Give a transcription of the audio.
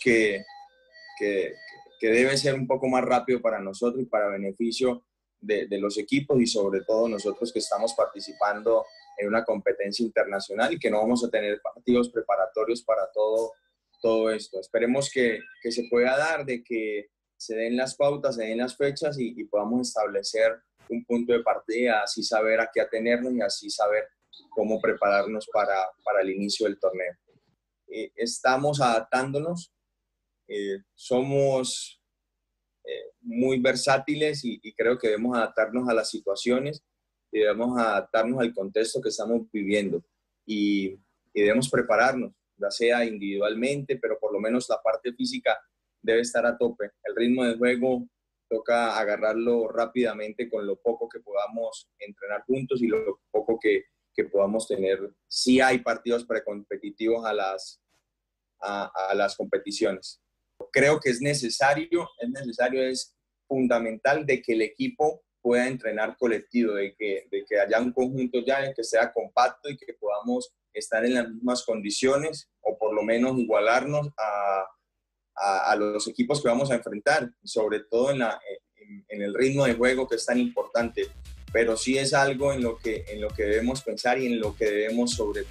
que, debe ser un poco más rápido para nosotros y para beneficio de, los equipos y sobre todo nosotros que estamos participando en una competencia internacional y que no vamos a tener partidos preparatorios para todo, todo esto. Esperemos que, que se pueda dar, de que se den las pautas, se den las fechas y, y podamos establecer un punto de partida, así saber a qué atenernos y así saber cómo prepararnos para, para el inicio del torneo. Eh, estamos adaptándonos, eh, somos eh, muy versátiles y, y, creo que debemos adaptarnos a las situaciones y debemos adaptarnos al contexto que estamos viviendo y, y debemos prepararnos, ya sea individualmente, pero por lo menos la parte física debe estar a tope. El ritmo de juego toca agarrarlo rápidamente con lo poco que podamos entrenar juntos y lo poco que, que podamos tener. Si hay partidos precompetitivos a las, a, a, las competiciones. Creo que es necesario, es necesario, es fundamental de que el equipo pueda entrenar colectivo, de que, de que haya un conjunto ya que sea compacto y que podamos estar en las mismas condiciones o por lo menos igualarnos a, a, a, los equipos que vamos a enfrentar, sobre todo en, la, en, en, el ritmo de juego que es tan importante. Pero sí es algo en lo que, en lo que debemos pensar y en lo que debemos sobre